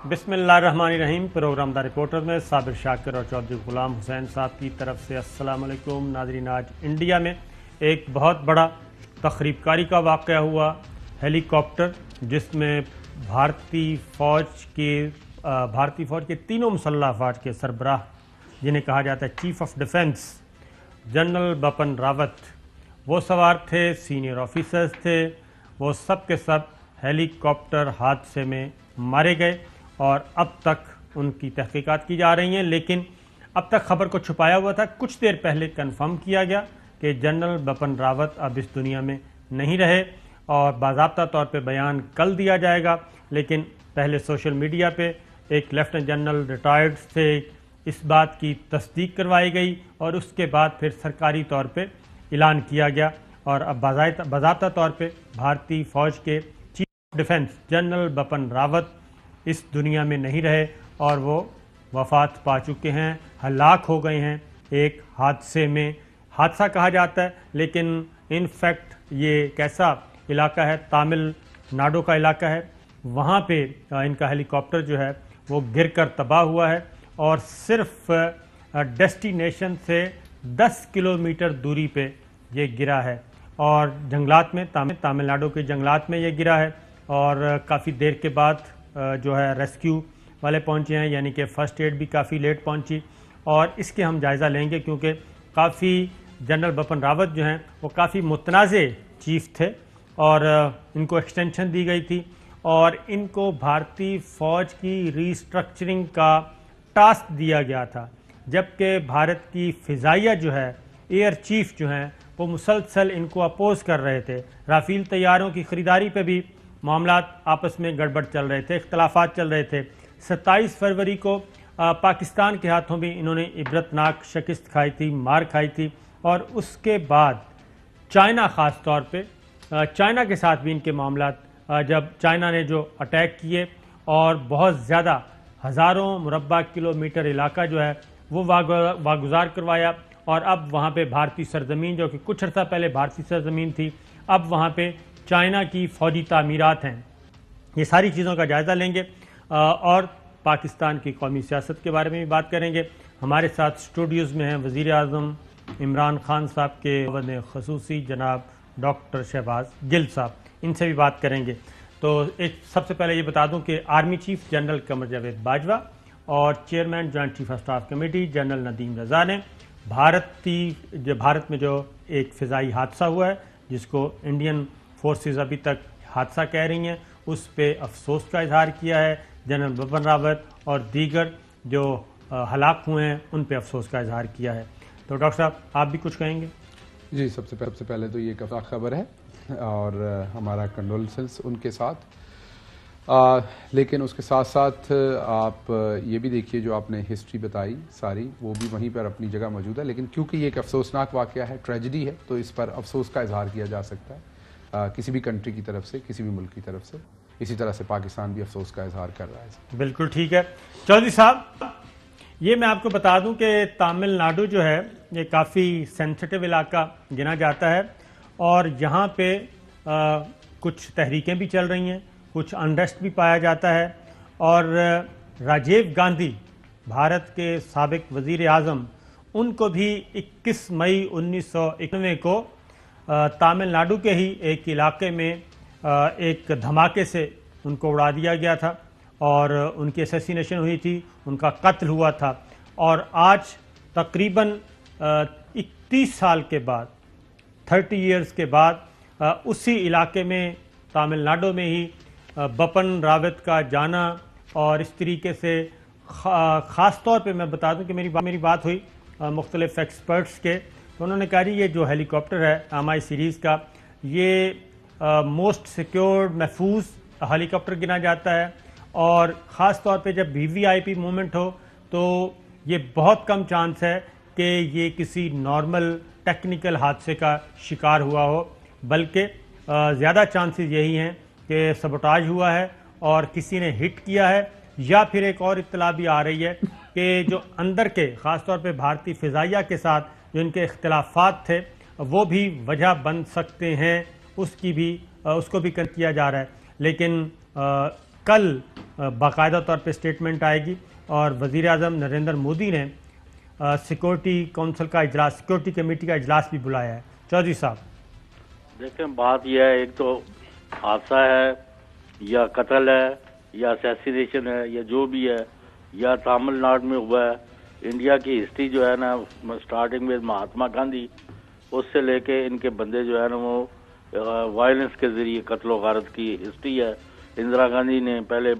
बिस्मिल्लाहिर्रहमानिर्रहीम। Programme the reporter में साबिर शाकिर और चौधरी गुलाम हुसैन साहब की तरफ़ से अस्सलाम वालेकुम नाजरीन, आज इंडिया में एक बहुत बड़ा तकरीबकारी का वाक़ हुआ हेलीकॉप्टर, जिसमें भारतीय फ़ौज के भारतीय फ़ौज के तीनों मुसल्ह अफवाज के सरबराह, जिन्हें कहा जाता है chief of defence, general Bipin Rawat, वो सवार थे, सीनियर ऑफिसर्स थे, वो सब के सब हेलीकॉप्टर हादसे में मारे गए। और अब तक उनकी तहकीकात की जा रही हैं, लेकिन अब तक खबर को छुपाया हुआ था। कुछ देर पहले कन्फर्म किया गया कि जनरल बपन रावत अब इस दुनिया में नहीं रहे और बाबा तौर पर बयान कल दिया जाएगा, लेकिन पहले सोशल मीडिया पे एक लेफ्टिनेंट जनरल रिटायर्ड से इस बात की तस्दीक करवाई गई और उसके बाद फिर सरकारी तौर पे ऐलान किया गया और अब बाबा तौर पे भारतीय फ़ौज के chief of defence general Bipin Rawat इस दुनिया में नहीं रहे और वो वफात पा चुके हैं, हलाक हो गए हैं। एक हादसे में हादसा कहा जाता है, लेकिन इन फैक्ट ये कैसा इलाका है? तामिल नाडो का इलाका है। वहाँ पे इनका हेलीकॉप्टर जो है, वो गिर कर तबाह हुआ है और सिर्फ़ डेस्टिनेशन से 10 किलोमीटर दूरी पे ये गिरा है और जंगलात में तमिलनाडु के जंगलात में ये गिरा है और काफ़ी देर के बाद जो है रेस्क्यू वाले पहुँचे हैं, यानी कि फ़र्स्ट एड भी काफ़ी लेट पहुँची। और इसके हम जायज़ा लेंगे क्योंकि काफ़ी जनरल बपन रावत जो हैं, वो काफ़ी मुतनाज़ चीफ थे और इनको एक्सटेंशन दी गई थी। और इनको भारतीय फ़ौज की रीस्ट्रक्चरिंग का टास्क दिया गया था, जबकि भारत की फ़िज़ाइया जो है एयर चीफ जो हैं, वो मुसलसल इनको अपोज कर रहे थे। राफील तैयारों की ख़रीदारी पे भी मामला आपस में गड़बड़ चल रहे थे, इख्तलाफात चल रहे थे। 27 फरवरी को पाकिस्तान के हाथों भी इन्होंने इबरतनाक शिकस्त खाई थी, मार खाई थी और उसके बाद चाइना ख़ास तौर पे चाइना के साथ भी इनके मामला जब चाइना ने जो अटैक किए और बहुत ज़्यादा हज़ारों मुरबा किलोमीटर इलाका जो है, वो वागुजार करवाया और अब वहाँ पे भारतीय सरजमीन, जो कि कुछ अर्सा पहले भारतीय सरजमीन थी, अब वहाँ पे चाइना की फ़ौजी तमीरत हैं। ये सारी चीज़ों का जायज़ा लेंगे। और पाकिस्तान की कौमी सियासत के बारे में भी बात करेंगे। हमारे साथ स्टूडियोज़ में हैं वज़ी अजम इमरान खान साहब के वन खसूसी जनाब डॉक्टर शहबाज गिल साहब। इनसे भी बात करेंगे। तो एक सबसे पहले ये बता दूँ कि army chief general Qamar Javed Bajwa और chairman joint chief of staff committee general Nadeem Raza ने भारतीय भारत में जो एक फ़िज़ाई हादसा हुआ है, जिसको इंडियन फोर्सेस अभी तक हादसा कह रही हैं। उस पर अफसोस का इजहार किया है जनरल बपन रावत और दीगर जो हलाक हुए हैं उन पर अफसोस का इजहार किया है। तो डॉक्टर साहब आप भी कुछ कहेंगे? जी सबसे पहले सबसे पहले तो ये खबर है और हमारा कंडोलेंस उनके साथ। आ, लेकिन उसके साथ साथ आप ये भी देखिए जो आपने हिस्ट्री बताई सारी वो भी वहीं पर अपनी जगह मौजूद है। लेकिन क्योंकि ये एक अफसोसनाक वाक़ है ट्रेजिडी है तो इस पर अफसोस का इजहार किया जा सकता है। आ, किसी भी कंट्री की तरफ़ से किसी भी मुल्क की तरफ़ से। इसी तरह से पाकिस्तान भी अफसोस का इजहार कर रहा है। बिल्कुल ठीक है। चौधरी साहब ये मैं आपको बता दूँ कि तमिलनाडु जो है ये काफ़ी सेंसिटिव इलाका गिना जाता है और यहाँ पे आ, कुछ तहरीकें भी चल रही हैं कुछ अनरेस्ट भी पाया जाता है और राजीव गांधी भारत के सबक वज़ी अजम उनको भी 21 मई उन्नीस को तमिलनाडु के ही एक इलाके में एक धमाके से उनको उड़ा दिया गया था और उनकी असेसिनेशन हुई थी उनका कत्ल हुआ था। और आज तकरीबन इकतीस साल के बाद थर्टी इयर्स के बाद उसी इलाके में तमिलनाडु में ही बपन रावत का जाना और इस तरीके से ख़ास तौर पे मैं बता दूँ कि मेरी बा, मेरी बात हुई मुख्तलिफ़ एक्सपर्ट्स के। उन्होंने कहा जी, ये जो हेलीकॉप्टर है एम आई सीरीज़ का, ये मोस्ट सिक्योर्ड महफूज हेलीकॉप्टर गिना जाता है। और ख़ास तौर पे जब V V I P movement हो तो ये बहुत कम चांस है कि ये किसी नॉर्मल टेक्निकल हादसे का शिकार हुआ हो। बल्कि ज़्यादा चांसेस यही हैं कि सबोटाज हुआ है और किसी ने हिट किया है, या फिर एक और इतला भी आ रही है कि जो अंदर के ख़ासतौर पे भारतीय फ़िज़ाइया के साथ जो इनके अख्तिलाफ़ात थे वो भी वजह बन सकते हैं उसकी भी उसको भी कर किया जा रहा है। लेकिन आ, कल बाकायदा तौर पे स्टेटमेंट आएगी और वज़ीर अजम नरेंद्र मोदी ने सिक्योरिटी काउंसिल का इजलास सिक्योरिटी कमेटी का इजलास भी बुलाया है। चौधरी साहब। देखें बात यह है एक तो हादसा है या कत्ल है या असैसिनेशन है या जो भी है या तमिलनाडु में हुआ है इंडिया की हिस्ट्री जो है ना स्टार्टिंग में महात्मा गांधी उससे लेके इनके बंदे जो है ना, वो वायलेंस के ज़रिए कत्लो गारत की हिस्ट्री है। इंदिरा गांधी ने पहले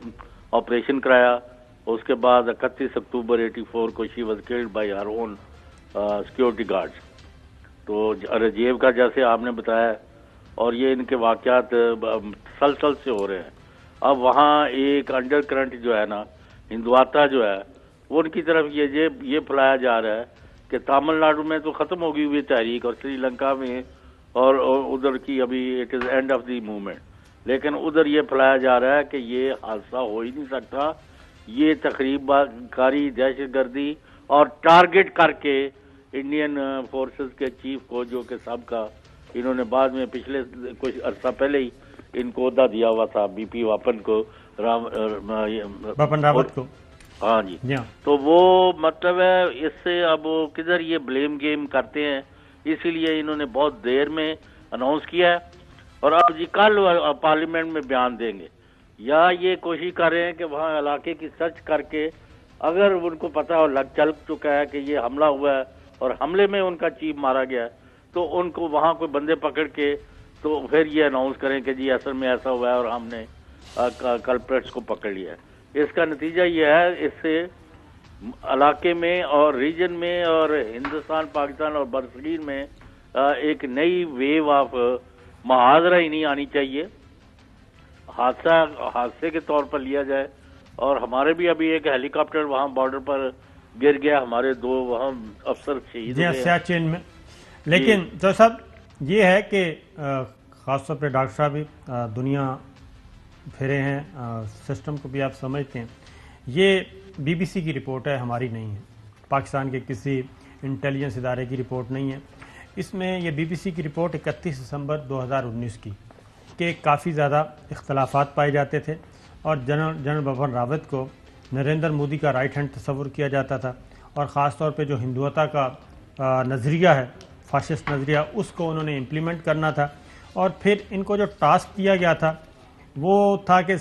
ऑपरेशन कराया, उसके बाद इकतीस अक्टूबर 84 को she was killed by her own security guards तो रजेब का जैसे आपने बताया, और ये इनके वाकयात सलसल से हो रहे हैं। अब वहाँ एक अंडर करंट जो है ना, हिंदुआता जो है वो उनकी तरफ़ ये ये ये फैलाया जा रहा है कि तमिलनाडु में तो ख़त्म होगी हुई तहरीक और श्रीलंका में और, और उधर की अभी it is end of the movement लेकिन उधर ये फैलाया जा रहा है कि ये हादसा हो ही नहीं सकता। ये तकरीब कारी दहशत गर्दी और टारगेट करके इंडियन फोर्सेस के चीफ को जो कि सबका इन्होंने बाद में पिछले कुछ अर्सा पहले ही इनको अहदा दिया हुआ था बीपी वापन को राम रावत को। हाँ जी। तो वो मतलब है इससे अब किधर ये ब्लेम गेम करते हैं इसीलिए इन्होंने बहुत देर में अनाउंस किया है। और अब जी कल पार्लियामेंट में बयान देंगे। या ये कोशिश कर रहे हैं कि वहाँ इलाके की सर्च करके अगर उनको पता हो लग चल चुका है कि ये हमला हुआ है और हमले में उनका चीफ मारा गया है तो उनको वहाँ कोई बंदे पकड़ के तो फिर ये अनाउंस करें कि जी असल में ऐसा हुआ है और हमने कल्प्रेट्स को पकड़ लिया है। इसका नतीजा यह है इससे इलाके में और रीजन में और हिंदुस्तान पाकिस्तान और बरसगीर में एक नई वेव ऑफ़ महाजरा ही नहीं आनी चाहिए। हादसा हादसे के तौर पर लिया जाए और हमारे भी अभी एक हेलीकॉप्टर वहाँ बॉर्डर पर गिर गया हमारे दो वहाँ अफसर शहीद सियाचिन में। लेकिन जो साहब ये है कि खासतौर पर डॉक्टर साहब भी दुनिया फिरे हैं सिस्टम को भी आप समझते हैं। ये बीबीसी की रिपोर्ट है, हमारी नहीं है। पाकिस्तान के किसी इंटेलिजेंस इदारे की रिपोर्ट नहीं है। इसमें ये बीबीसी की रिपोर्ट 31 दिसंबर 2019 की, के काफ़ी ज़्यादा इख्तलाफात पाए जाते थे और जनरल जनरल बफर रावत को नरेंद्र मोदी का राइट हैंड तस्वुर किया जाता था और ख़ास तौर पे जो हिंदुता का नज़रिया है फाशिस्ट नज़रिया, उसको उन्होंने इम्प्लीमेंट करना था। और फिर इनको जो टास्क दिया गया था वो था कि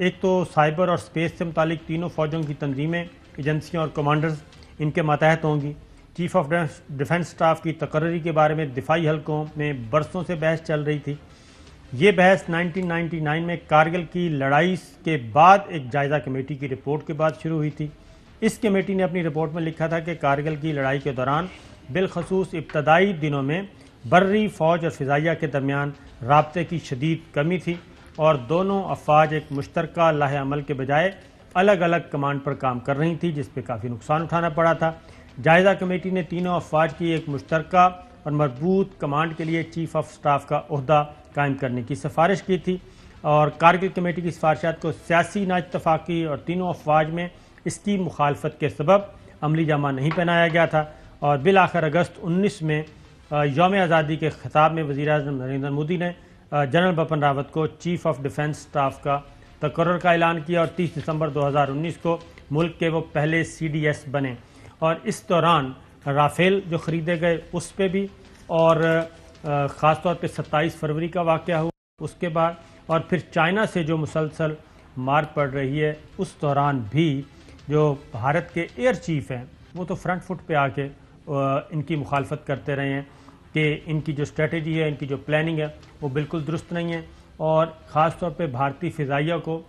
एक तो साइबर और स्पेस से मुतालिक तीनों फ़ौजों की तंजीमें, एजेंसियाँ और कमांडर्स, इनके मातहत होंगी। चीफ ऑफ़ डिफेंस स्टाफ की तकर्री के बारे में दिफाई हलकों में बरसों से बहस चल रही थी। ये बहस 1999 में कारगिल की लड़ाई के बाद एक जायजा कमेटी की रिपोर्ट के बाद शुरू हुई थी। इस कमेटी ने अपनी रिपोर्ट में लिखा था कि कारगिल की लड़ाई के दौरान बिलखसूस इब्तदाई दिनों में बर्री फ़ौज और फ़िज़ाइया के दरमियान रबते की शदीद कमी थी। और दोनों अफवाज एक मुश्तर लाहे अमल के बजाय अलग अलग कमांड पर काम कर रही थी जिस पर काफ़ी नुकसान उठाना पड़ा था। जायजा कमेटी ने तीनों अफवाज की एक मुश्तर और मज़बूत कमांड के लिए चीफ ऑफ़ स्टाफ का अहदा कायम करने की सिफारिश की थी और कारगिल कमेटी की सिफारशात को सियासी नातफाक़ी और तीनों अफवाज में इसकी मुखालफत के सबब अमली जामा नहीं पहनाया गया था और बिल आखिर अगस्त उन्नीस में योम आज़ादी के खिताब में वजी अजम नरेंद्र मोदी ने जनरल बपन रावत को चीफ ऑफ़ डिफेंस स्टाफ का तकर का ऐलान किया और 30 दिसंबर 2019 को मुल्क के वो पहले सी डी एस बने। और इस दौरान राफेल जो ख़रीदे गए, उस पर भी और ख़ास तौर पे 27 फरवरी का वाक़ हुआ, उसके बाद और फिर चाइना से जो मुसलसल मार पड़ रही है, उस दौरान भी जो भारत के एयर चीफ हैं, वो तो फ्रंट फुट पे आके इनकी मुखालफत करते रहे हैं। कि इनकी जो स्ट्रेटजी है इनकी जो प्लानिंग है वो बिल्कुल दुरुस्त नहीं है। और ख़ास तौर पे भारतीय फ़िज़ाइया को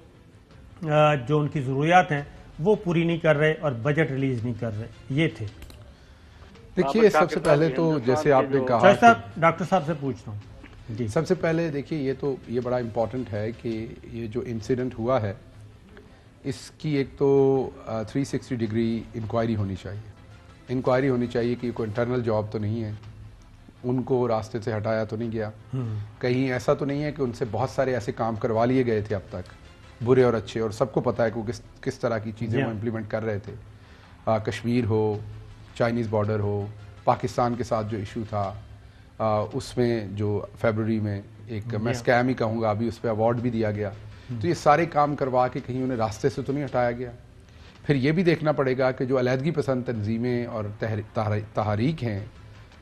जो उनकी ज़रूरियात हैं वो पूरी नहीं कर रहे और बजट रिलीज़ नहीं कर रहे। ये थे। देखिए सबसे पहले तो जैसे आपने कहा साहब डॉक्टर साहब से पूछता हूँ। जी। सबसे पहले देखिए ये तो ये बड़ा इम्पोर्टेंट है कि ये जो इंसिडेंट हुआ है इसकी एक तो थ्री सिक्सटी डिग्री इंक्वायरी होनी चाहिए। इंक्वायरी होनी चाहिए कि कोई इंटरनल जॉब तो नहीं है। उनको रास्ते से हटाया तो नहीं गया। हम्म। कहीं ऐसा तो नहीं है कि उनसे बहुत सारे ऐसे काम करवा लिए गए थे अब तक बुरे और अच्छे और सबको पता है कि वो किस किस तरह की चीज़ें वो इम्प्लीमेंट कर रहे थे। आ, कश्मीर हो चाइनीज़ बॉर्डर हो पाकिस्तान के साथ जो इशू था आ, उसमें जो फेबररी में एक मैं स्कैम ही कहूँगा अभी उस पर अवार्ड भी दिया गया। तो ये सारे काम करवा के कहीं उन्हें रास्ते से तो नहीं हटाया गया। फिर ये भी देखना पड़ेगा कि जो अलीहदगी पसंद तनजीमें और तहरीक हैं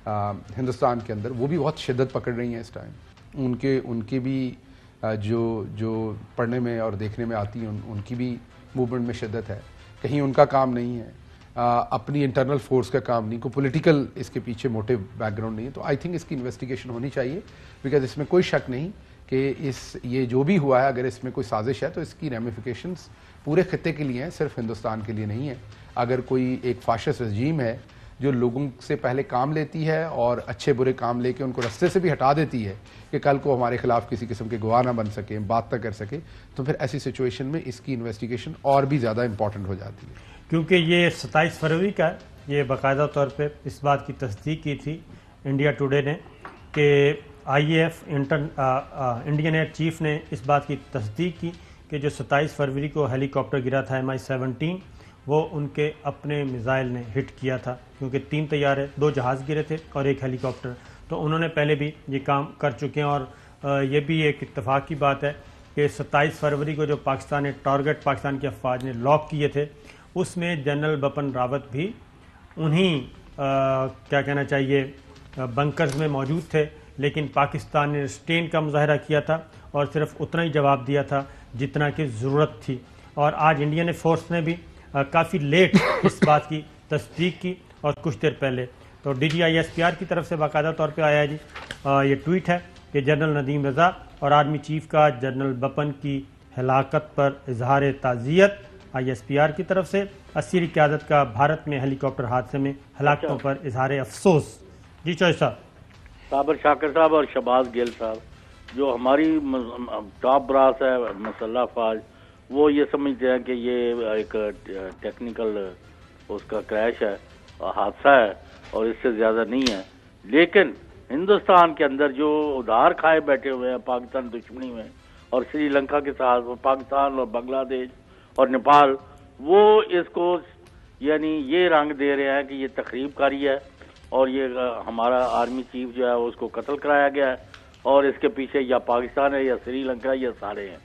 हिंदुस्तान के अंदर वो भी बहुत शिद्दत पकड़ रही हैं इस टाइम उनके उनके भी जो जो पढ़ने में और देखने में आती हैं उन, उनकी भी मूवमेंट में शिद्दत है. कहीं उनका काम नहीं है. आ, अपनी इंटरनल फोर्स का काम नहीं कोई पॉलिटिकल इसके पीछे मोटिव बैकग्राउंड नहीं है. तो आई थिंक इसकी इन्वेस्टिगेशन होनी चाहिए बिकॉज़ इसमें कोई शक नहीं कि इस ये जो भी हुआ है अगर इसमें कोई साजिश है तो इसकी रेमिफिकेशंस पूरे खत्े के लिए हैं सिर्फ़ हिंदुस्तान के लिए नहीं है. अगर कोई एक फाशस रजीम है जो लोगों से पहले काम लेती है और अच्छे बुरे काम लेके उनको रस्ते से भी हटा देती है कि कल को हमारे खिलाफ किसी किस्म के गवाह ना बन सके, बात ना कर सके तो फिर ऐसी सिचुएशन में इसकी इन्वेस्टिगेशन और भी ज़्यादा इंपॉर्टेंट हो जाती है। क्योंकि ये सत्ताईस फरवरी का ये बाकायदा तौर पर इस बात की तस्दीक की थी इंडिया टुडे ने कि IAF inter Indian air chief ने इस बात की तस्दीक की कि जो 27 फरवरी को हेलीकॉप्टर गिरा था एम आई सेवनटीन वो उनके अपने मिज़ाइल ने हिट किया था, क्योंकि तीन तैयारे दो जहाज़ गिरे थे और एक हेलीकॉप्टर। तो उन्होंने पहले भी ये काम कर चुके हैं और ये भी एक इतफाक़ की बात है कि 27 फरवरी को जो पाकिस्तान ने टारगेट पाकिस्तान की अफवाज ने लॉक किए थे, उसमें जनरल बपन रावत भी उन्हीं क्या कहना चाहिए बंकर्स में मौजूद थे, लेकिन पाकिस्तान ने स्टेन का मुजाहरा किया था और सिर्फ़ उतना ही जवाब दिया था जितना की ज़रूरत थी। और आज इंडियन फोर्स ने भी काफ़ी लेट इस बात की तस्दीक की और कुछ देर पहले। तो D G I S P R की तरफ़ से बाकायदा तौर पर आया जी। आ, ये ट्वीट है कि जनरल नदीम रज़ा और आर्मी चीफ का जनरल बपन की हलाकत पर इजहार ताज़ियत आई एस पी आर की तरफ़ से अस्सीरी क्यादत का भारत में हेलीकॉप्टर हादसे में हलाकतों अच्छा। पर इजहार अफसोस। जी चौधरी साहब। साबर शाकर साहब और शबाज गिल साहब जो हमारी टॉप ब्रास है मसल्ला फाज वो ये समझते हैं कि ये एक टेक्निकल उसका क्रैश है हादसा है, और इससे ज़्यादा नहीं है। लेकिन हिंदुस्तान के अंदर जो उधार खाए बैठे हुए हैं पाकिस्तान दुश्मनी में, और श्रीलंका के साथ पाकिस्तान और बांग्लादेश और नेपाल, वो इसको, यानी ये रंग दे रहे हैं कि ये तकरीबकारी है, और ये हमारा आर्मी चीफ जो है उसको कत्ल कराया गया है, और इसके पीछे या पाकिस्तान है या श्रीलंका या सारे हैं।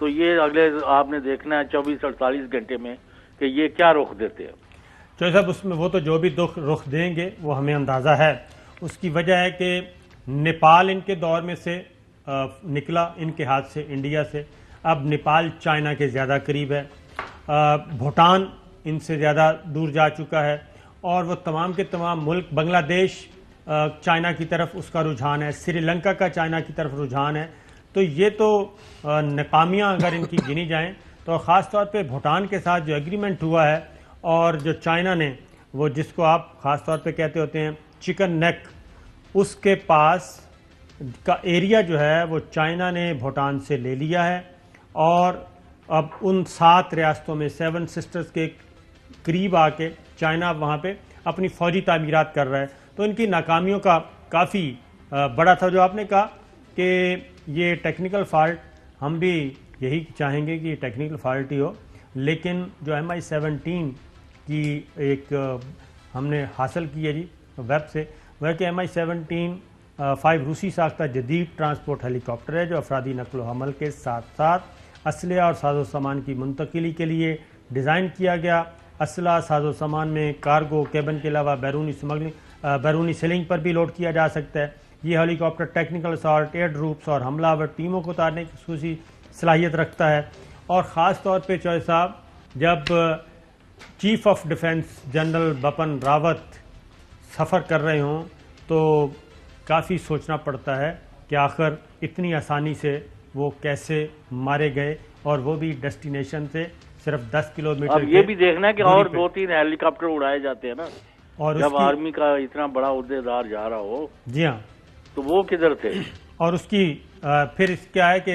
तो ये अगले आपने देखना है चौबीस अड़तालीस घंटे में कि ये क्या रुख देते हैं। तो साहब, उसमें वो तो जो भी दुख रुख देंगे, वो हमें अंदाज़ा है। उसकी वजह है कि नेपाल इनके दौर में से निकला इनके हाथ से, इंडिया से। अब नेपाल चाइना के ज़्यादा करीब है। भूटान इनसे ज़्यादा दूर जा चुका है। और वो तमाम के तमाम मुल्क, बांग्लादेश चाइना की तरफ़ उसका रुझान है। श्रीलंका का चाइना की तरफ़ रुझान है। तो ये तो नाकामियाँ अगर इनकी गिनी जाएँ तो ख़ास तौर पे भूटान के साथ जो एग्रीमेंट हुआ है और जो चाइना ने, वो जिसको आप ख़ास तौर पे कहते होते हैं चिकन नेक उसके पास का एरिया जो है, वो चाइना ने भूटान से ले लिया है। और अब उन सात रियासतों में सेवन सिस्टर्स के करीब आके चाइना वहाँ पे अपनी फौजी तामीरत कर रहा है। तो इनकी नाकामियों का काफ़ी बड़ा था, जो आपने कहा। कि ये टेक्निकल फॉल्ट हम भी यही चाहेंगे कि टेक्निकल फॉल्ट ही हो। लेकिन जो एम आई सेवनटीन की एक हमने हासिल की है जी वेब से, वह कि एम आई सेवनटीन फाइव रूसी साख्ता जदीद ट्रांसपोर्ट हेलीकॉप्टर है, जो अफराधी नकलो हमल के साथ साथ असलिया और साजो सामान की मुंतकली के लिए डिज़ाइन किया गया। असला साजो सामान में कार्गो केबन के अलावा बैरूनी स्मगलिंग बैरूनी सेलिंग पर भी लोड किया जा सकता है। ये helicopter technical assault air groups और हमलावर टीमों को उतारने की खसूसी सलाहियत रखता है। और ख़ास तौर पर चौधरी साहब जब chief of defence general Bipin Rawat सफ़र कर रहे हों तो काफ़ी सोचना पड़ता है कि आखिर इतनी आसानी से वो कैसे मारे गए और वो भी डेस्टिनेशन से सिर्फ़ दस किलोमीटर ये भी देखना है कि और दो तीन हेलीकॉप्टर उड़ाए जाते हैं ना। और जब आर्मी का इतना बड़ा उहदेदार जा रहा हो। जी हाँ। तो वो किधर थे? और उसकी आ, फिर क्या है कि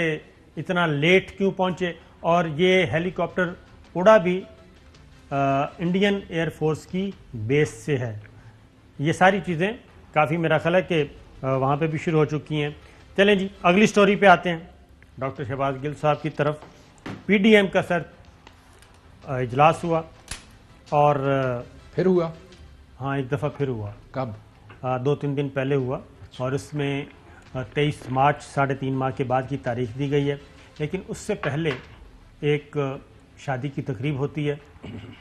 इतना लेट क्यों पहुँचे? और ये हेलीकॉप्टर उड़ा भी आ, इंडियन एयरफोर्स की बेस से है। ये सारी चीज़ें काफ़ी मेरा ख्याल है कि वहाँ पे भी शुरू हो चुकी हैं। चलें जी अगली स्टोरी पे आते हैं। डॉक्टर शहबाज गिल साहब की तरफ़। पीडीएम का सर इजलास हुआ और फिर हुआ? हाँ एक दफ़ा फिर हुआ। कब? आ, दो तीन दिन पहले हुआ। और उसमें तेईस मार्च, साढ़े तीन माह के बाद की तारीख दी गई है। लेकिन उससे पहले एक शादी की तकरीब होती है।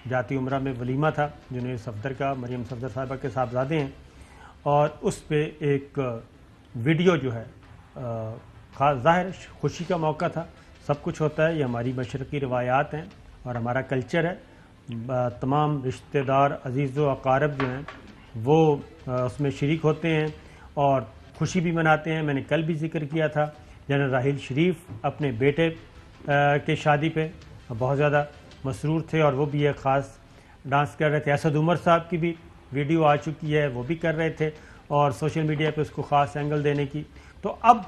जाती उम्र में वलीमा था, जुनेद सफदर का मरीम सफदर साहबा के साहबजादे हैं। और उस पर एक वीडियो जो है ख़ास ज़ाहिर खुशी का मौका था। सब कुछ होता है, ये हमारी मशरक़ी रवायात हैं और हमारा कल्चर है। तमाम रिश्तेदार, अज़ीज़ व अकारब जो हैं, वो उसमें शरीक होते हैं। और खुशी भी मनाते हैं। मैंने कल भी ज़िक्र किया था, जनरल राहिल शरीफ अपने बेटे के शादी पे बहुत ज़्यादा मसरूर थे और वो भी एक ख़ास डांस कर रहे थे। असद उमर साहब की भी वीडियो आ चुकी है, वो भी कर रहे थे और सोशल मीडिया पे उसको ख़ास एंगल देने की। तो अब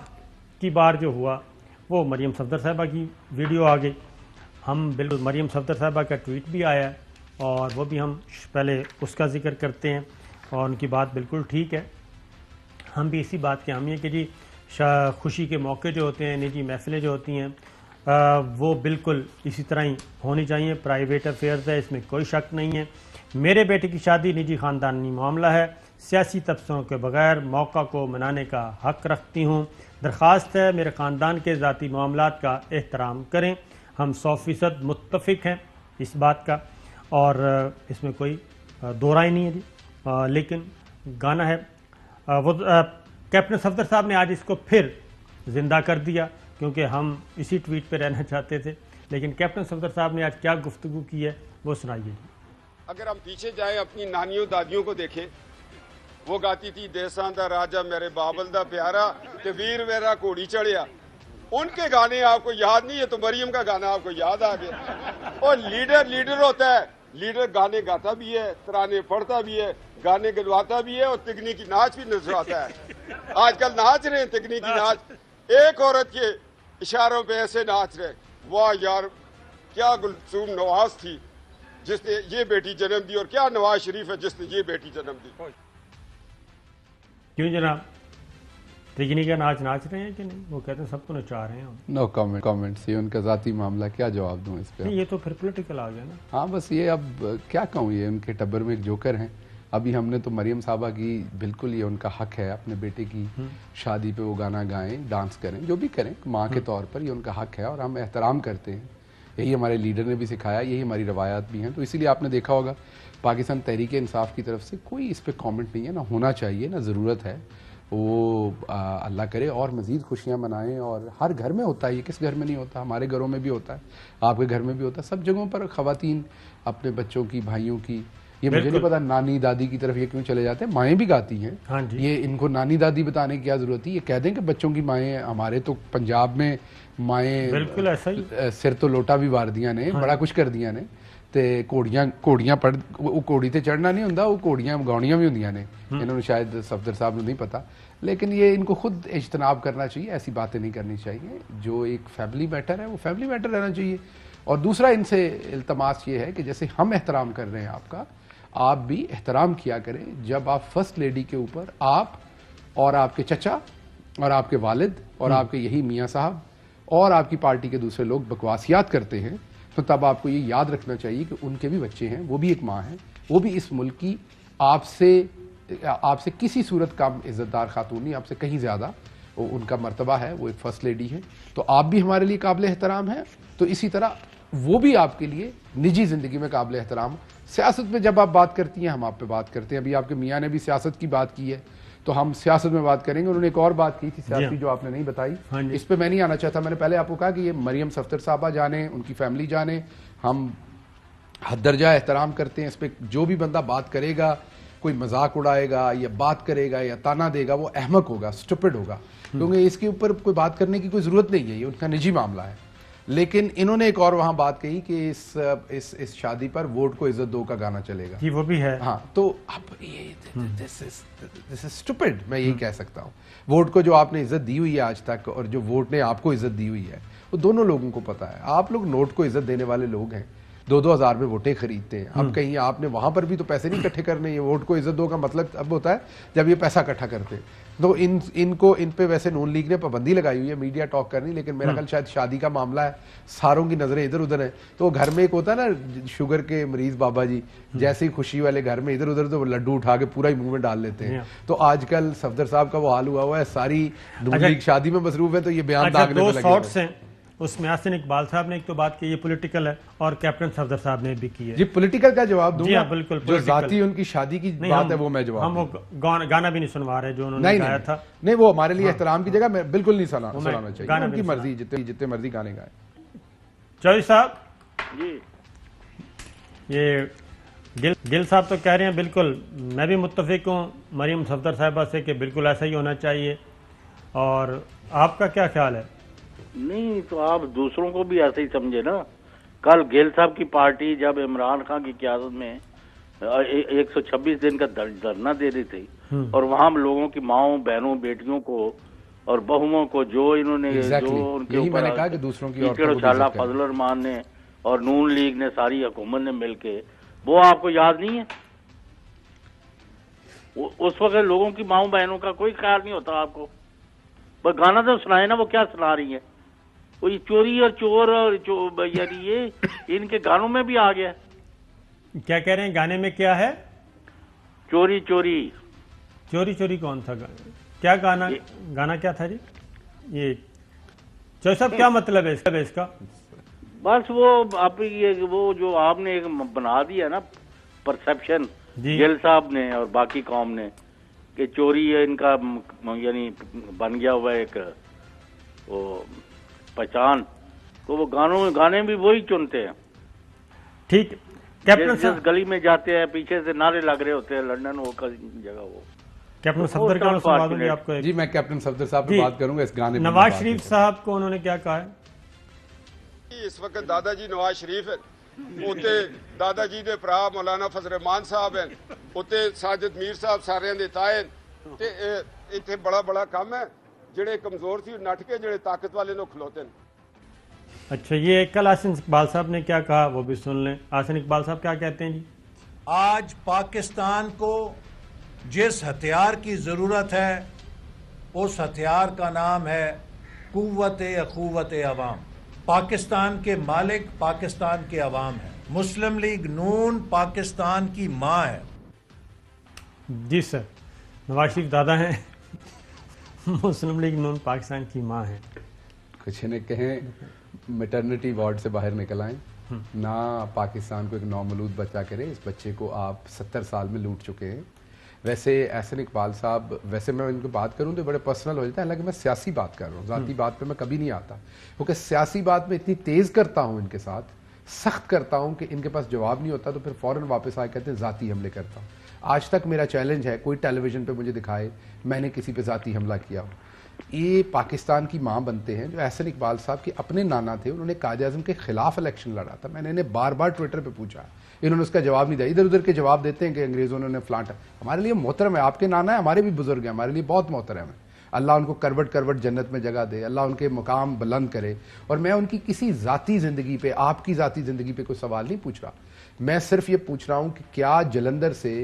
की बार जो हुआ, वो मरीम सफदर साहबा की वीडियो आ गई। हम बिल्कुल मरीम सफदर साहबा का ट्वीट भी आया और वो भी हम पहले उसका ज़िक्र करते हैं और उनकी बात बिल्कुल ठीक है। हम भी इसी बात के हामी हैं कि जी खुशी के मौके जो होते हैं, निजी महफिलें जो होती हैं वो बिल्कुल इसी तरह ही होनी चाहिए। प्राइवेट अफेयर्स है, इसमें कोई शक नहीं है। मेरे बेटे की शादी निजी ख़ानदानी मामला है। सियासी तबसरों के बगैर मौका को मनाने का हक रखती हूँ। दरख्वास्त है, मेरे ख़ानदान के ज़ाती मामला का एहतराम करें। हम सौ फ़ीसद मुतफ़ हैं इस बात का। और इसमें कोई दो राय नहीं है जी। लेकिन गाना है कैप्टन सफदर साहब ने आज इसको फिर ज़िंदा कर दिया, क्योंकि हम इसी ट्वीट पे रहना चाहते थे। लेकिन कैप्टन सफदर साहब ने आज क्या गुफ्तु की है, वो सुनाइए। अगर हम पीछे जाए, अपनी नानियों दादियों को देखें, वो गाती थी देसा दा राजा मेरे बाबल दा प्यारा, ते वीर मेरा घोड़ी चढ़िया उनके गाने आपको याद नहीं है तो मरियम का गाना आपको याद आ गया। और लीडर लीडर होता है। लीडर गाने गाता भी है तराने पढ़ता भी है गाने गलवाता भी है और तिगनी की नाच भी नज़र आता है। आजकल नाच रहे हैं तिगनी की नाच। एक औरत के इशारों पे ऐसे नाच रहे वाह यार क्या गुलसूम नवाज़ थी जिसने ये बेटी जन्म दी और क्या नवाज़ शरीफ है जिसने ये बेटी जन्म दी। क्यों जनाब? रजनी का नाच नाच रहे हैं कि नहीं? वो कहते हैं सब तो नचा रहे हैं नो कमेंट कमेंट्स ये उनका जाती मामला क्या जवाब दूँ इस पे ये तो फिर पॉलिटिकल आ गया ना। हाँ बस ये अब क्या कहूँ ये उनके टब्बर में एक जोकर हैं। अभी हमने तो मरियम साहबा की बिल्कुल ये उनका हक है अपने बेटे की हम्म। शादी पे वो गाना गाएँ डांस करें जो भी करें माँ के हम्म। तौर पर ये उनका हक है और हम एहतराम करते हैं। यही हमारे लीडर ने भी सिखाया यही हमारी रवायात भी हैं। तो इसीलिए आपने देखा होगा पाकिस्तान तहरीक इंसाफ की तरफ़ से कोई इस पर कॉमेंट नहीं है ना होना चाहिए ना ज़रूरत है। वो अल्लाह करे और मज़ीद खुशियाँ मनाएँ और हर घर में होता है ये किस घर में नहीं होता? हमारे घरों में भी होता है आपके घर में भी होता है सब जगहों पर खातन अपने बच्चों की भाइयों की। ये मुझे नहीं पता नानी दादी की तरफ़ ये क्यों चले जाते हैं माएँ भी गाती हैं। हाँ ये इनको नानी दादी बताने की क्या ज़रूरत है ये कह दें कि बच्चों की माएँ हमारे तो पंजाब में माएँ बिल्कुल ऐसा ही। सिर तो लोटा भी वार दिया ने हाँ बड़ा कुछ कर दिया ने। तो ਕੋੜੀਆਂ ਕੋੜੀਆਂ पढ़ ਉਹ ਕੋੜੀ चढ़ना नहीं ਨਹੀਂ ਹੁੰਦਾ ਉਹ ਕੋੜੀਆਂ ਗਾਉਣੀਆਂ ਵੀ ਹੁੰਦੀਆਂ ਨੇ। ਇਹਨਾਂ ਨੂੰ ਸ਼ਾਇਦ ਸਫਦਰ ਸਾਹਿਬ लेकिन ये इनको खुद इजतनाब करना चाहिए ऐसी बातें नहीं करनी चाहिए जो एक फैमिली मैटर है वो फैमिली मैटर रहना चाहिए और दूसरा इनसे इल्तमास ये है कि जैसे हम एहतराम कर रहे हैं आपका आप भी एहतराम किया करें जब आप फ़र्स्ट लेडी के ऊपर आप और आपके चचा और आपके वालिद और हम्म। आपके यही मियाँ साहब और आपकी पार्टी के दूसरे लोग बकवासियात करते हैं तो तब आपको ये याद रखना चाहिए कि उनके भी बच्चे हैं, वो भी एक माँ है, वो भी इस मुल्क की आपसे आपसे किसी सूरत कम इज्जतदार खातून नहीं, आपसे कहीं ज़्यादा उनका मरतबा है, वो एक फ़र्स्ट लेडी है। तो आप भी हमारे लिए काबिल एहतराम है। तो इसी तरह वो भी आपके लिए निजी ज़िंदगी में काबिल एहतराम। सियासत में जब आप बात करती हैं, हम आप पे बात करते हैं। अभी आपके मियाँ ने भी सियासत की बात की है। तो हम सियासत में बात करेंगे। उन्होंने एक और बात की थी सियासी हाँ। जो आपने नहीं बताई। हाँ इस पे मैं नहीं आना चाहता। मैंने पहले आपको कहा कि ये मरियम सफ्तर साहबा जाने उनकी फैमिली जाने। हम हद दर्जा एहतराम करते हैं। इस पर जो भी बंदा बात करेगा कोई मज़ाक उड़ाएगा या बात करेगा या ताना देगा वो अहमक होगा स्टुपिड होगा। हम्म। क्योंकि इसके ऊपर कोई बात करने की कोई ज़रूरत नहीं है। ये उनका निजी मामला है। लेकिन इन्होंने एक और वहाँ बात कही कि इस इस इस शादी पर वोट को इज़्ज़त दो का गाना चलेगा। जी वो भी है। हाँ तो अब ये this is this is stupid मैं यही हम्म। कह सकता हूँ। वोट को जो आपने इज़्ज़त दी हुई है आज तक और जो वोट ने आपको इज़्ज़त दी हुई है वो दोनों लोगों को पता है। आप लोग नोट को इज़्ज़त देने वाले लोग हैं। दो दो हज़ार में वोटें खरीदते हैं। अब हम्म। कहीं आपने वहाँ पर भी तो पैसे नहीं इकट्ठे करने ये वोट को इज़्ज़त दो का मतलब अब होता है जब ये पैसा इकट्ठा करते हैं। तो इन इनको इन पे वैसे नून लीग ने पाबंदी लगाई हुई है मीडिया टॉक करनी लेकिन मेरा हम्म। ख्याल शायद शादी का मामला है सारों की नज़रें इधर उधर है। तो घर में एक होता है ना शुगर के मरीज़ बाबा जी हम्म। जैसे ही खुशी वाले घर में इधर उधर तो लड्डू उठा के पूरा ही मुँह में डाल लेते हैं। तो आजकल सफदर साहब का वो हाल हुआ हुआ है सारी नून अच्छा, लीग शादी में मसरूफ है तो ये बयान अच्छा, दागने में लगे उसमें आसिन इकबाल साहब ने एक तो बात की ये पॉलिटिकल है और कैप्टन सफदर साहब ने भी की है। जी पॉलिटिकल का जवाब दूँगा जी हाँ, बिल्कुल, जो जाती उनकी शादी की नहीं, बात हम- है वो मैं जवाब हम वो गाना, गाना भी नहीं सुनवा रहे जो उन्होंने नहीं गाया नहीं। था। नहीं वो हमारे लिए एहतराम की जगह मैं बिल्कुल नहीं सुना सुनाना चाहिए गाना उनकी मर्ज़ी जितने जितने मर्ज़ी गाने गाए। चौधरी साहब? जी। ये गिल गिल साहब तो कह रहे हैं बिल्कुल मैं भी मुत्तफिक हूँ। मरीम सफदर साहिबा से कि बिल्कुल ऐसा ही होना चाहिए। और आपका क्या ख्याल है? नहीं तो आप दूसरों को भी ऐसे ही समझे ना कल गेल साहब की पार्टी जब इमरान खान की क्यादत में एक सौ छब्बीस दिन का धरना दे रही थी हम्म। और वहाँ लोगों की माओ बहनों बेटियों को और बहुओं को जो इन्होंने Exactly. जो उनके ऊपर मैंने कहा कि दूसरों की करें। फजल रहमान ने और नून लीग ने सारी हुकूमत ने मिलके वो आपको याद नहीं है उस वक्त लोगों की माओ बहनों का कोई ख्याल नहीं होता आपको बस गाना तो सुनाए ना वो क्या सुना रही है वो ये चोरी और चोर और चो, यानी ये इनके गानों में भी आ गया। क्या कह रहे हैं? गाने में क्या है? चोरी चोरी। चोरी चोरी कौन था? गाना क्या गाना ये- गाना क्या था जी? ये चौधरी साहब क्या मतलब है इसका? इसका? बस वो आप ये वो जो आपने एक बना दिया ना परसेप्शन जी। गिल साहब ने और बाकी कौम ने कि चोरी है इनका यानी बन गया हुआ एक वो पहचान तो वो गानों गाने भी वही चुनते हैं ठीक कैप्टन जिस जिस साहब गली में जाते हैं पीछे से नारे लग रहे होते हैं लंदन हो कर जगह वो कैप्टन वो सफदर का तो नाम सुनवा पार्टी दूंगी ने- आपको एक जी मैं कैप्टन सफदर साहब जी। से बात करूंगा इस गाने पे नवाज बात शरीफ करूंगा। साहब को उन्होंने क्या कहा है ਇਸ ਵਕਤ ਦਾਦਾ ਜੀ ਨਵਾਜ਼ ਸ਼ਰੀਫ ਹੈ ਉੱਤੇ ਦਾਦਾ ਜੀ ਦੇ ਭਰਾ ਮੌਲਾਨਾ ਫਜ਼ਲ ਰਹਿਮਾਨ ਸਾਹਿਬ ਹਨ ਉੱਤੇ ਸਾਜਦ ਮੀਰ ਸਾਹਿਬ ਸਾਰਿਆਂ ਦੇ ਤਾਏ ਹਨ। ਤੇ ਇਹ ਇੱਥੇ ਬੜਾ ਬੜਾ ਕੰਮ ਹੈ ਜਿਹੜੇ ਕਮਜ਼ੋਰ ਸੀ ਉਹ ਨੱਠ ਕੇ ਜਿਹੜੇ ਤਾਕਤ ਵਾਲੇ ਨੂੰ ਖਲੋਤੇ ਨੇ अच्छा ये कल आसिन इकबाल साहब ने क्या कहा वो भी सुन लें आसिन इकबाल साहब क्या कहते हैं जी आज पाकिस्तान को जिस हथियार की ज़रूरत है उस हथियार का नाम है कुत अखूवत अवाम पाकिस्तान के मालिक पाकिस्तान के अवाम है मुस्लिम लीग नून पाकिस्तान की माँ है जी सर नवाज शरीफ दादा हैं मुस्लिम लीग नून पाकिस्तान की माँ है। कुछ इन्हें कहें मेटर्निटी वार्ड से बाहर निकल आए। ना पाकिस्तान को एक नौमलूद बच्चा करे इस बच्चे को आप सत्तर साल में लूट चुके हैं। वैसे एहसन इकबाल साहब वैसे मैं इनको बात करूँ तो बड़े पर्सनल हो जाता है हालाँकि मैं सियासी बात कर रहा हूँ ज़ाती बात पे मैं कभी नहीं आता। क्योंकि सियासी बात में इतनी तेज़ करता हूँ इनके साथ सख्त करता हूँ कि इनके पास जवाब नहीं होता तो फिर फ़ौरन वापस आए कहते हैं ज़ाती हमले करता हूँ। आज तक मेरा चैलेंज है, कोई टेलीविज़न पे मुझे दिखाए, मैंने किसी पे ज़ाती हमला किया। हो ये पाकिस्तान की माँ बनते हैं, जो एहसन इकबाल साहब के अपने नाना थे, उन्होंने काज आज़म के खिलाफ इलेक्शन लड़ा था। मैंने इन्हें बार बार ट्विटर पे पूछा। इन्होंने उसका जवाब नहीं दिया। इधर उधर के जवाब देते हैं कि अंग्रेज़ों ने उन्हें फ्लांट हमारे लिए मोहतरम है, आपके नाना है, हमारे भी बुज़ुर्ग हैं, हमारे लिए बहुत मोहतरम है। अल्लाह उनको करवट करवट जन्नत में जगह दे, अल्लाह उनके मुकाम बुलंद करे। और मैं उनकी किसी ज़ाती ज़िंदगी पे, आपकी ज़ाती ज़िंदगी पे कोई सवाल नहीं पूछ रहा। मैं सिर्फ़ ये पूछ रहा हूँ कि क्या जलंधर से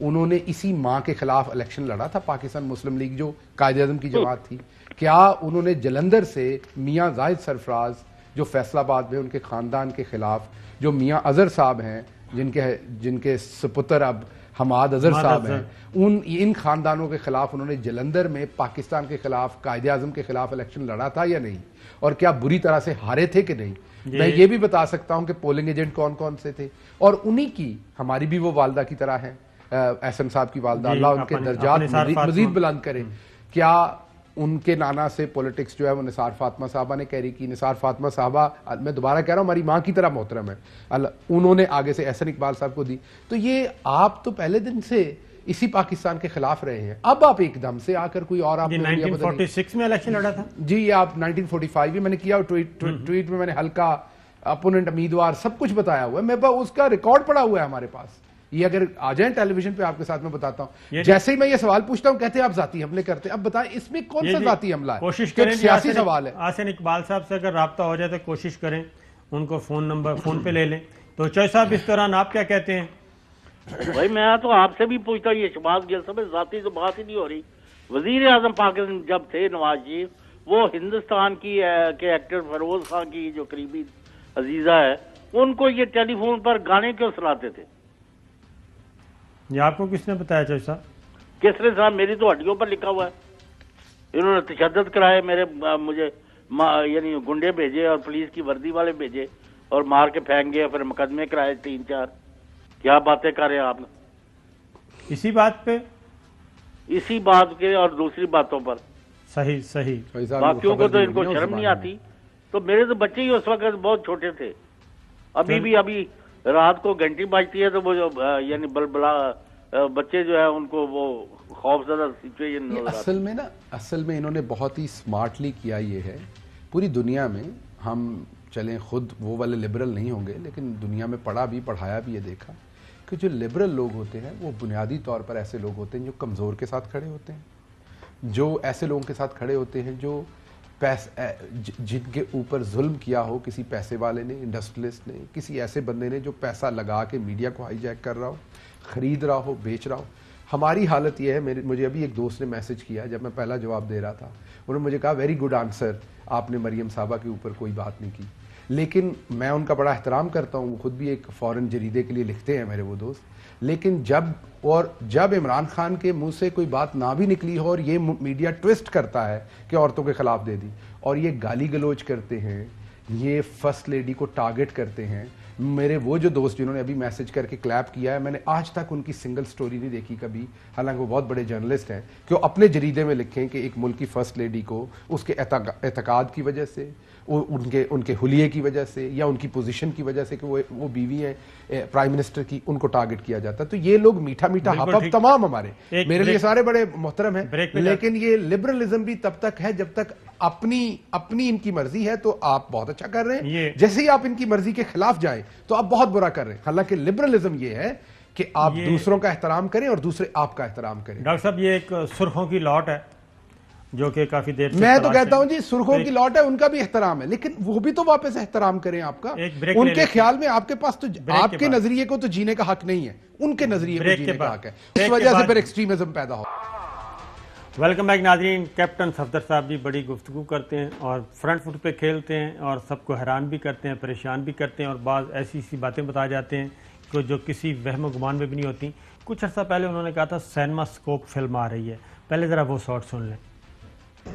उन्होंने इसी माँ के खिलाफ इलेक्शन लड़ा था पाकिस्तान मुस्लिम लीग जो कायद अजम की जमात थी। क्या उन्होंने जलंधर से मियाँ जाहिद सरफराज जो फैसलाबाद में उनके ख़ानदान के खिलाफ जो मियाँ अजहर साहब हैं जिनके जिनके सुपुत्र अब हमाद अजहर साहब हैं उन इन खानदानों के खिलाफ उन्होंने जलंधर में पाकिस्तान के खिलाफ कायद अजम के खिलाफ इलेक्शन लड़ा था या नहीं? और क्या बुरी तरह से हारे थे कि नहीं? मैं ये भी बता सकता हूँ कि पोलिंग एजेंट कौन कौन से थे। और उन्हीं की हमारी भी वो वालदा की तरह है। एहसन साहब की वालदा अल्लाह उनके दर्जात मजीद। बुलंद करे। क्या उनके नाना से पॉलिटिक्स जो है वो निसार फातिमा साहबा ने कैरी की निसार फातिमा साहबा मैं दोबारा कह रहा हूँ हमारी माँ की तरह मोहतरम है। उन्होंने आगे से एहसन इकबाल साहब को दी। तो ये आप तो पहले दिन से इसी पाकिस्तान के खिलाफ रहे हैं। अब आप एकदम से आकर कोई और आप जी 1946 में इलेक्शन लड़ा था। जी ये आप 1945 भी मैंने किया ट्वीट ट्वीट ट्वीट में मैंने हल्का अपोनेंट उम्मीदवार सब कुछ बताया हुआ है। मेरे पास उसका रिकॉर्ड पड़ा हुआ है हमारे पास। ये अगर आ जाए टेलीविज़न पे आपके साथ में बताता हूँ। जैसे ही मैं ये सवाल पूछता हूँ कहते हैं आप जाती हमले करते हैं। अब बताएँ इसमें कौन सा जाती हमला है? कोशिश करें सियासी सवाल है। आसिन इकबाल साहब से अगर रबता हो जाए तो कोशिश करें उनको फ़ोन नंबर फ़ोन पे ले लें। तो चौधरी साहब इस दौरान आप क्या कहते हैं? भाई मैं तो आपसे भी पूछता हूँ ये शबाज गिल साहब जाती तो बात ही नहीं हो रही। वज़ीर आज़म पाकिस्तान जब थे नवाज़ शरीफ वो हिंदुस्तान की के एक्टर फरोज खान की जो करीबी अजीजा है उनको ये टेलीफोन पर गाने क्यों सुनाते थे? ये आपको किसने बताया चौधरी साहब? किसने साहब? मेरी तो हड्डियों पर लिखा हुआ है। इन्होंने तशद कराए मेरे अ, मुझे यानी गुंडे भेजे और पुलिस की वर्दी वाले भेजे और मार के फेंक गए फिर मुकदमे कराए तीन चार। क्या बातें कर रहे हैं आप? इसी बात पे? इसी बात के और दूसरी बातों पर। सही सही। बाकियों को तो इनको शर्म नहीं आती। तो मेरे तो बच्चे ही उस वक्त बहुत छोटे थे। अभी भी अभी रात को घंटी बजती है तो वो जो यानी बलबला बच्चे जो है उनको वो खौफजदा सिचुएशन असल में ना असल में इन्होंने बहुत ही स्मार्टली किया ये है। पूरी दुनिया में हम चलें खुद वो वाले लिबरल नहीं होंगे लेकिन दुनिया में पढ़ा भी पढ़ाया भी ये देखा कि जो लिबरल लोग होते हैं वो बुनियादी तौर पर ऐसे लोग होते हैं जो कमज़ोर के साथ खड़े होते हैं जो ऐसे लोगों के साथ खड़े होते हैं जो पैस जिनके ऊपर जुल्म किया हो, किसी पैसे वाले ने इंडस्ट्रियलिस्ट ने, किसी ऐसे बंदे ने जो पैसा लगा के मीडिया को हाईजैक कर रहा हो, खरीद रहा हो, बेच रहा हो। हमारी हालत यह है, मेरे मुझे अभी एक दोस्त ने मैसेज किया जब मैं पहला जवाब दे रहा था। उन्होंने मुझे कहा वेरी गुड आंसर आपने मरियम साहबा के ऊपर कोई बात नहीं की। लेकिन मैं उनका बड़ा एहतराम करता हूँ। वो खुद भी एक फ़ॉरेन जरीदे के लिए लिखते हैं मेरे वो दोस्त। लेकिन जब और जब इमरान खान के मुँह से कोई बात ना भी निकली हो और ये मीडिया ट्विस्ट करता है कि औरतों के खिलाफ दे दी, और ये गाली गलोच करते हैं, ये फ़र्स्ट लेडी को टारगेट करते हैं, मेरे वो जो दोस्त जिन्होंने अभी मैसेज करके क्लैप किया है, मैंने आज तक उनकी सिंगल स्टोरी नहीं देखी कभी। हालाँकि वो बहुत बड़े जर्नलिस्ट हैं कि वो अपने जरीदे में लिखें कि एक मुल्क की फ़र्स्ट लेडी को उसके एतकाद की वजह से उनके उनके हुलिये की वजह से या उनकी पोजीशन की वजह से कि वो वो बीवी हैं प्राइम मिनिस्टर की उनको टारगेट किया जाता है। तो ये लोग मीठा मीठा बिल्कुल तमाम हमारे। मेरे लिए सारे बड़े मोहतरम हैं। लेकिन ये लिबरलिज्म भी तब तक है जब तक अपनी अपनी इनकी मर्ज़ी है तो आप बहुत अच्छा कर रहे हैं। जैसे ही आप इनकी मर्ज़ी के खिलाफ जाए तो आप बहुत बुरा कर रहे हैं। हालाँकि लिबरलिज्म ये है कि आप दूसरों का एहतराम करें और दूसरे आपका एहतराम करें। डॉक्टर साहब ये एक सुर्खों की लॉट है। जो कि काफ़ी देर मैं तो कहता हूँ जी सुर्खों की लौट है उनका भी एहतराम है लेकिन वो भी तो वापस एहतराम करें आपका। उनके ख्याल में आपके पास तो आपके नज़रिए को तो जीने का हक नहीं है उनके नज़रिए को जीने का हक है। के वजह से फिर एक्सट्रीमिज्म पैदा हो। वेलकम बैक नाजरीन कैप्टन सफदर साहब जी बड़ी गुफ्तगू करते हैं और फ्रंट फुट पे खेलते हैं और सबको हैरान भी करते हैं परेशान भी करते हैं और बाज़ ऐसी सी बातें बता जाते हैं कि जो किसी वहम गुमान में भी नहीं होती। कुछ अर्सा पहले उन्होंने कहा था सैनमा स्कोप फ़िल्म आ रही है। पहले ज़रा वो शॉर्ट सुन लें।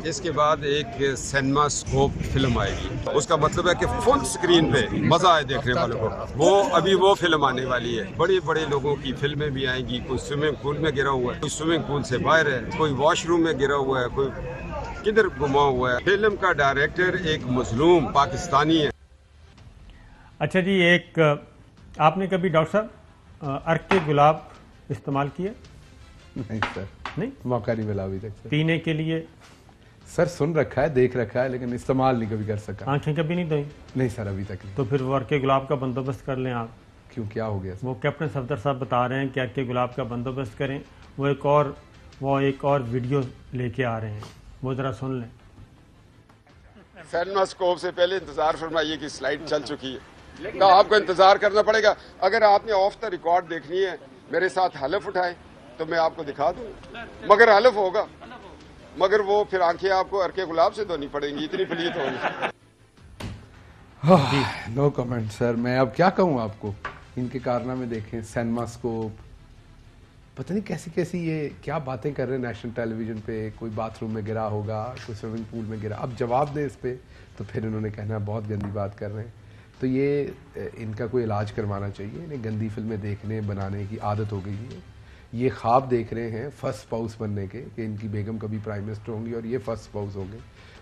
इसके बाद एक सिनेमा स्कोप फ़िल्म आएगी। उसका मतलब है कि फुल स्क्रीन पे मज़ा आए देखने वालों को। वो अभी वो फ़िल्म आने वाली है। बड़े बड़े लोगों की फ़िल्में भी आएँगी। कोई स्विमिंग पूल में गिरा हुआ है कोई स्विमिंग पूल से बाहर है कोई वॉशरूम में गिरा हुआ है कोई किधर घुमा हुआ है। फ़िल्म का डायरेक्टर एक मजलूम पाकिस्तानी है। अच्छा जी एक आपने कभी डॉक्टर साहब अर्क के गुलाब इस्तेमाल किए? नहीं सर। नहीं? मौका नहीं मिला अभी तक पीने के लिए सर सुन रखा है देख रखा है लेकिन इस्तेमाल नहीं कभी कर सका। आँखें कभी नहीं धोई? नहीं सर अभी तक नहीं। तो फिर वर्के गुलाब का बंदोबस्त कर लें आप। क्यों क्या हो गया सर? वो कैप्टन सफदर साहब बता रहे हैं कि अर्क गुलाब का बंदोबस्त करें। वो एक और वो एक और वीडियो लेके आ रहे हैं। वो ज़रा सुन लें। सिनेमा स्कोप से पहले इंतज़ार फरमाइए कि स्लाइड चल चुकी है। तो आपको इंतज़ार करना पड़ेगा। अगर आपने ऑफ़ द रिकॉर्ड देखनी है मेरे साथ हलफ उठाए तो मैं आपको दिखा दूँ। मगर हलफ होगा। मगर वो फिर आँखें आपको अरके गुलाब से धोनी पड़ेंगी, इतनी पलीत होगी। नो कमेंट सर मैं अब क्या कहूँ आपको? इनके कारनामे देखें सैनमा स्कोप पता नहीं कैसी कैसी ये क्या बातें कर रहे हैं नेशनल टेलीविज़न पे? कोई बाथरूम में गिरा होगा, कोई स्विमिंग पूल में गिरा। अब जवाब दें इस पर तो फिर इन्होंने कहना, बहुत गंदी बात कर रहे हैं। तो ये इनका कोई इलाज करवाना चाहिए, इन्हें गंदी फ़िल्में देखने, बनाने की आदत हो गई है। ये ख्वाब देख रहे हैं फ़र्स्ट स्पाउस बनने के, कि इनकी बेगम कभी प्राइम मिनिस्टर होंगी और ये फ़र्स्ट स्पाउस होंगे।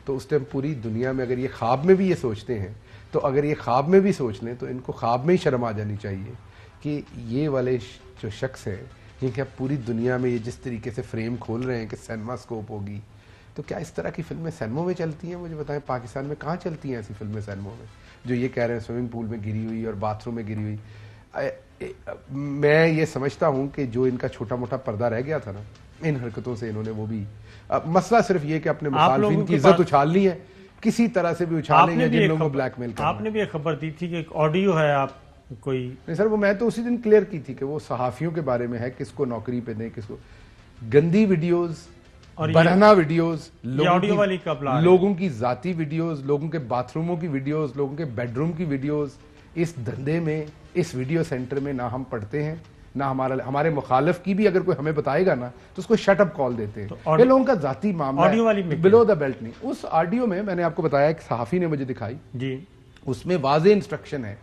तो उस टाइम पूरी दुनिया में अगर ये ख्वाब में भी ये सोचते हैं तो अगर ये ख्वाब में भी सोच लें तो इनको ख्वाब में ही शर्म आ जानी चाहिए कि ये वाले जो शख्स हैं, ये क्या पूरी दुनिया में ये जिस तरीके से फ्रेम खोल रहे हैं कि सैनमा स्कोप होगी। तो क्या इस तरह की फ़िल्में सैनमो में चलती हैं? मुझे बताएँ, पाकिस्तान में कहाँ चलती हैं ऐसी फ़िल्में सैनमो में? जो ये कह रहे हैं स्विमिंग पूल में गिरी हुई और बाथरूम में गिरी हुई। मैं ये समझता हूँ कि जो इनका छोटा मोटा पर्दा रह गया था ना इन हरकतों से इन्होंने वो भी मसला सिर्फ़ ये कि अपने मुखालफिन की इज़्ज़त उछालनी है किसी तरह से भी उछालेंगे जिन लोगों को ब्लैकमेल करना आपने भी एक खबर दी थी कि ऑडियो है आप कोई नहीं सर वो मैं तो उसी दिन क्लियर की थी कि वो सहाफियों के बारे में है किसको नौकरी पे दें किसको गंदी वीडियोस और और बढ़ना वीडियोस लोगों ऑडियो वाली कब लोगों की जाती वीडियोस लोगों के बाथरूमों की वीडियोस लोगों के बेडरूम की वीडियोस इस धंधे में इस वीडियो सेंटर में ना हम पढ़ते हैं ना हमारा हमारे मुखालफ की भी अगर कोई हमें बताएगा ना तो उसको शटअप कॉल देते हैं। ऑडियो- ये लोगों का जाती मामला ऑडियो वाली में बिलो द बेल्ट नहीं। उस ऑडियो में मैंने आपको बताया एक सहाफी ने मुझे दिखाई। जी। उसमें वाज इंस्ट्रक्शन है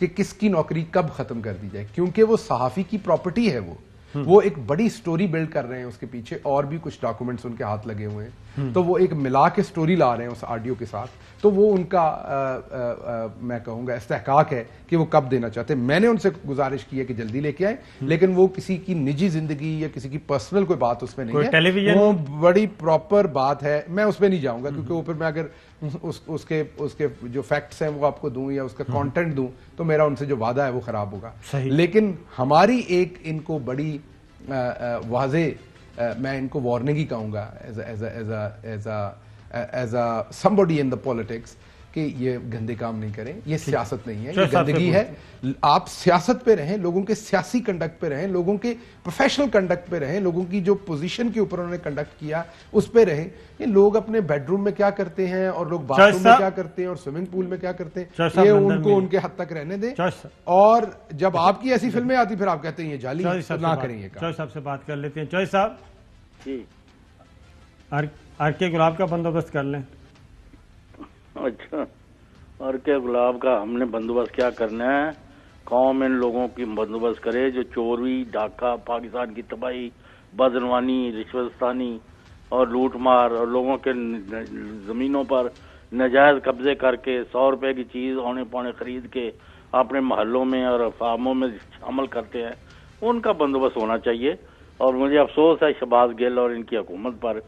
कि किसकी नौकरी कब खत्म कर दी जाए क्योंकि वो सहाफी की प्रॉपर्टी है वो। वो एक बड़ी स्टोरी बिल्ड कर रहे हैं उसके पीछे और भी कुछ डॉक्यूमेंट्स उनके हाथ लगे हुए हैं। तो वो एक मिला के स्टोरी ला रहे हैं उस ऑडियो के साथ। तो वो उनका आ, आ, आ, मैं कहूँगा इस्तेहकाक है कि वो कब देना चाहते हैं। मैंने उनसे गुजारिश की है कि जल्दी लेके आए लेकिन वो किसी की निजी ज़िंदगी या किसी की पर्सनल कोई बात उसमें नहीं है। टेलीविजन- वो बड़ी प्रॉपर बात है। मैं उसमें नहीं जाऊँगा क्योंकि वो फिर मैं अगर उस, उसके उसके जो फैक्ट्स हैं वो आपको दूँ या उसका कंटेंट दूँ तो मेरा उनसे जो वादा है वो खराब होगा। लेकिन हमारी एक इनको बड़ी वाजे मैं इनको वार्निंग ही कहूँगा as as as as as a somebody in the politics कि ये गंदे काम नहीं करें ये सियासत नहीं है ये गंदगी है। आप सियासत पे रहें लोगों के सियासी कंडक्ट पे रहें लोगों के प्रोफेशनल कंडक्ट पे रहें लोगों की जो पोजीशन के ऊपर उन्होंने कंडक्ट किया उस पे रहें। ये लोग अपने बेडरूम में क्या करते हैं और लोग बाथरूम में क्या करते हैं और स्विमिंग पूल में क्या करते हैं ये उनको उनके हद तक रहने दें। और जब आपकी ऐसी फ़िल्में आती फिर आप कहते हैं ये जाली ना से करें ये बात साहब से बात कर लेते हैं। चौधरी साहब। आर के गुलाब का बंदोबस्त कर लें। अच्छा। और क्या गुलाब का हमने बंदोबस्त क्या करना है? कौम इन लोगों की बंदोबस्त करे जो चोरी डाका, पाकिस्तान की तबाही, बदनवानी रिश्वतस्तानी और लूट मार और लोगों के जमीनों पर नजायज कब्जे करके सौ रुपए की चीज़ औने पौने खरीद के अपने मोहल्लों में और फार्मों में शामिल करते हैं। उनका बंदोबस्त होना चाहिए और मुझे अफसोस है शहबाज गिल और इनकी हुकूमत पर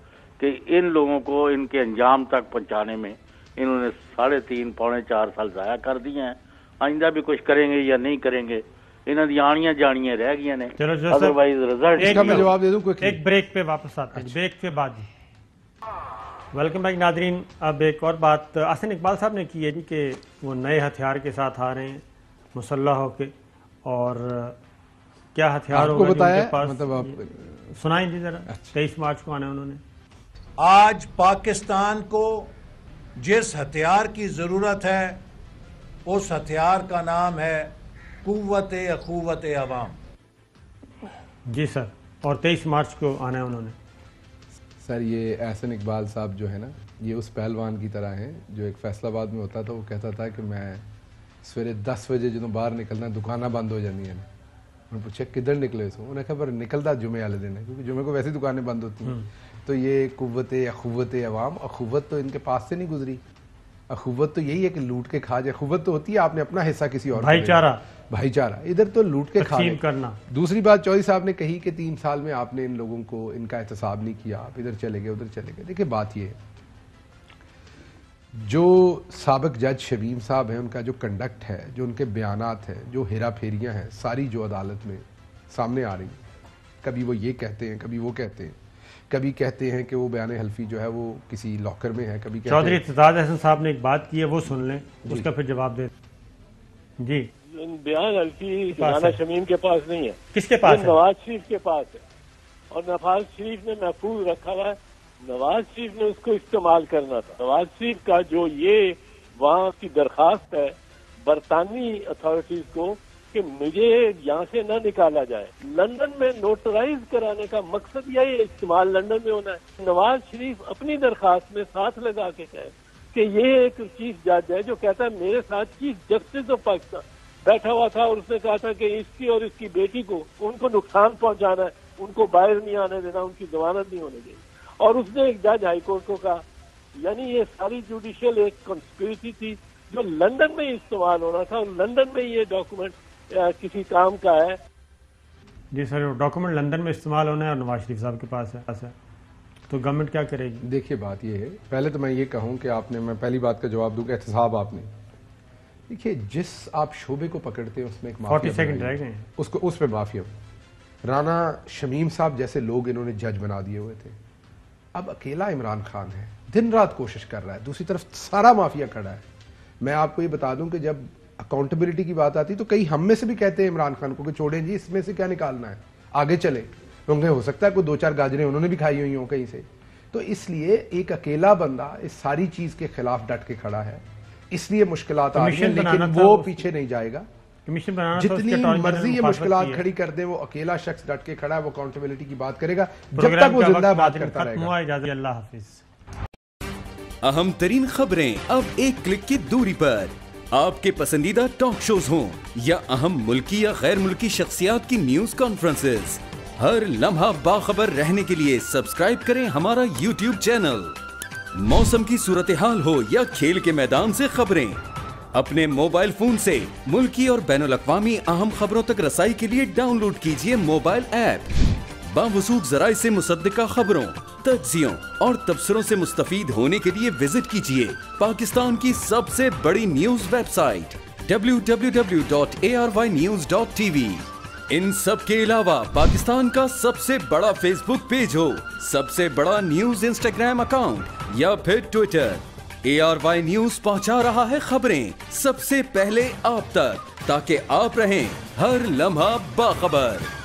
कि इन लोगों को इनके अंजाम तक पहुँचाने में इन्होंने साढ़े तीन पौने चार साल जाया कर दिए हैं आइंदा भी कुछ करेंगे या नहीं करेंगे इन्हों दी आनियाँ जानियाँ रह गई ने। चलो, अदरवाइज़ रिज़ल्ट एक मैं जवाब दे दूँ एक ब्रेक पे वापस आते हैं। ब्रेक के बाद वेलकम बैक नादरीन। अब एक और बात। आसन इकबाल साहब ने की है जी कि वो नए हथियार के साथ आ रहे हैं मुसल्ला होके। और क्या हथियार आपको होगा बताया? पास? मतलब आप सुनाई जी जरा। तेईस मार्च को आना उन्होंने। आज पाकिस्तान को जिस हथियार की ज़रूरत है उस हथियार का नाम है कुत अखूवत अवाम। जी सर और तेईस मार्च को आना है उन्होंने। सर ये एहसन इकबाल साहब जो है ना ये उस पहलवान की तरह हैं जो एक फैसलाबाद में होता था वो कहता था कि मैं सवेरे 10 बजे जो बाहर निकलना दुकाना बंद हो जाती हैं। उन्होंने पूछा किधर निकले सो उन्हें खबर निकलता जुमे वाले दिन है क्योंकि जुमे को वैसे दुकानें बंद होती हैं। तो ये कुत अखुवत अवाम अखुवत तो इनके पास से नहीं गुजरी। अखुवत तो यही है कि लूट के खा जाए। अखुवत तो होती है आपने अपना हिस्सा किसी और भाईचारा। भाईचारा। इधर तो लूट के खा करना। दूसरी बात चौधरी साहब ने कही कि तीन साल में आपने इन लोगों को इनका एहतसाब नहीं किया आप इधर चले गए उधर चले गए। देखिए बात ये है। जो सबक जज शबीम साहब हैं उनका जो कंडक्ट है जो उनके बयान हैं जो हेरा फेरियाँ हैं सारी जो अदालत में सामने आ रही हैं। कभी वो ये कहते हैं कभी वो कहते हैं। कभी कहते हैं कि वो बयान हल्फी जो है वो किसी लॉकर में है कभी चौधरी इतजाज हसन साहब ने एक बात की है वो सुन लें उसका फिर जवाब दे। जी। बयान हल्फी राना शमीम के पास नहीं है। किसके पास नवाज़ शरीफ के पास है। और नवाज़ शरीफ ने महफूज रखा हुआ है। नवाज़ शरीफ ने उसको इस्तेमाल करना था। नवाज़ शरीफ का जो ये वहाँ की दरखास्त है, बरतानी अथॉरिटीज को कि मुझे यहाँ से न निकाला जाए। लंदन में नोटराइज कराने का मकसद यही इस्तेमाल लंदन में होना है। नवाज़ शरीफ अपनी दरखास्त में साथ लगा के कहे कि ये एक चीफ जज है जो कहता है, मेरे साथ चीफ जस्टिस ऑफ़ पाकिस्तान बैठा हुआ था और उसने कहा था कि इसकी और इसकी बेटी को उनको नुकसान पहुंचाना है, उनको बाहर नहीं आने देना, उनकी जमानत नहीं होने देनी। और उसने एक जज हाईकोर्ट को कहा यानी ये सारी जुडिशियल एक कंस्पिरेसी थी जो लंदन में ही इस्तेमाल होना था और लंदन में ये डॉक्यूमेंट किसी काम का है. जी सर डॉक्यूमेंट लंदन में इस्तेमाल होना है और नवाज़ शरीफ साहब के पास है तो गवर्नमेंट क्या करेगी? देखिए बात ये है पहले तो मैं ये कहूँ कि आपने मैं पहली बात का जवाब दूँगा एहतसाब आपने। देखिए जिस आप शोबे को पकड़ते हैं उसमें एक माफिया सेकंड रह है। गए उसको उस पे माफिया। राना शमीम साहब जैसे लोग इन्होंने जज बना दिए हुए थे। अब अकेला इमरान खान है। दिन रात कोशिश कर रहा है। दूसरी तरफ़ सारा माफिया खड़ा है। मैं आपको ये बता दूँ कि जब अकाउंटेबिलिटी की बात आती तो कई हम में से भी कहते हैं इमरान खान को कि छोड़ें जी इसमें से क्या निकालना है? आगे चले। क्योंकि हो सकता है कोई दो चार गाजरें उन्होंने भी खाई हुई हों कहीं से। तो इसलिए एक अकेला बंदा इस सारी चीज़ के खिलाफ डट के खड़ा है। इसलिए मुश्किल आ रही हैं लेकिन वो पीछे नहीं जाएगा। कमीशन बनाना जितनी मर्ज़ी ये है। खड़ी कर दे वो अकेला शख्स डट के खड़ा है वो अकाउंटेबिलिटी की बात करेगा। जब तक वो ज़िंदा बात करता रहेगा। अल्लाह हाफिज। अहम तरीन खबरें अब एक क्लिक की दूरी पर। आपके पसंदीदा टॉक शोज़ हों या अहम मुल्की या गैर मुल्की शख्सियात की न्यूज़ कॉन्फ्रेंसेस हर लम्हा बाखबर रहने के लिए सब्सक्राइब करें हमारा यूट्यूब चैनल मौसम की सूरत हाल हो या खेल के मैदान से खबरें। अपने मोबाइल फ़ोन से मुल्की और बैन अवी अहम खबरों तक रसाई के लिए डाउनलोड कीजिए मोबाइल ऐप। बावसूख जराये से मुसद्दिका खबरों, तजियों और तबसरों से मुस्तफ होने के लिए विज़िट कीजिए पाकिस्तान की सबसे बड़ी न्यूज़ वेबसाइट, www.arYnews.tv इन सब के अलावा पाकिस्तान का सबसे बड़ा फेसबुक पेज हो, सबसे बड़ा न्यूज़ इंस्टाग्राम अकाउंट या फिर Twitter. A R Y news पहुँचा रहा है खबरें। सबसे पहले आप तक, ताकि आप रहें हर लम्हा बाखबर।